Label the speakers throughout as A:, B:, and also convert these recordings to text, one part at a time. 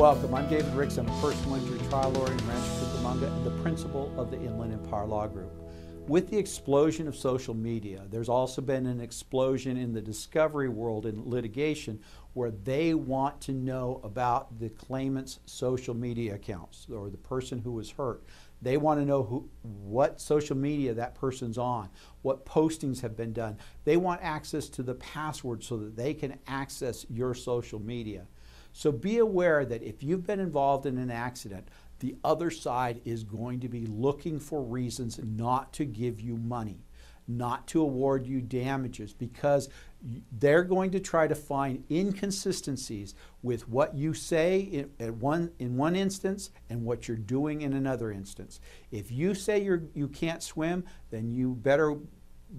A: Welcome. I'm David Ricks. I'm a personal injury trial lawyer in Rancho Cucamonga and the principal of the Inland Empire Law Group. With the explosion of social media, there's also been an explosion in the discovery world in litigation where they want to know about the claimant's social media accounts or the person who was hurt. They want to know who, what social media that person's on, what postings have been done. They want access to the password so that they can access your social media. So be aware that if you've been involved in an accident, the other side is going to be looking for reasons not to give you money, not to award you damages, because they're going to try to find inconsistencies with what you say in, one, in one instance and what you're doing in another instance. If you say you're, you can't swim, then you better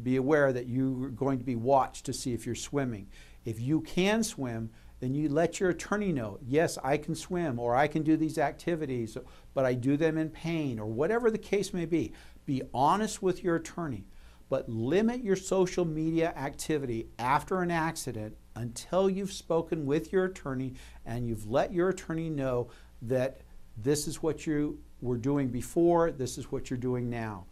A: be aware that you're going to be watched to see if you're swimming. If you can swim, then you let your attorney know, yes, I can swim or I can do these activities, but I do them in pain or whatever the case may be. Be honest with your attorney, but limit your social media activity after an accident until you've spoken with your attorney and you've let your attorney know that this is what you were doing before, this is what you're doing now.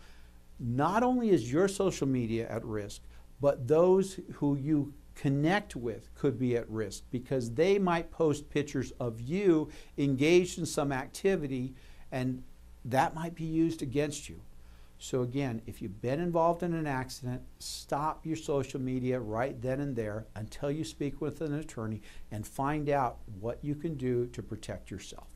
A: Not only is your social media at risk, but those who you connect with could be at risk because they might post pictures of you engaged in some activity and that might be used against you. So, again, if you've been involved in an accident, stop your social media right then and there until you speak with an attorney and find out what you can do to protect yourself.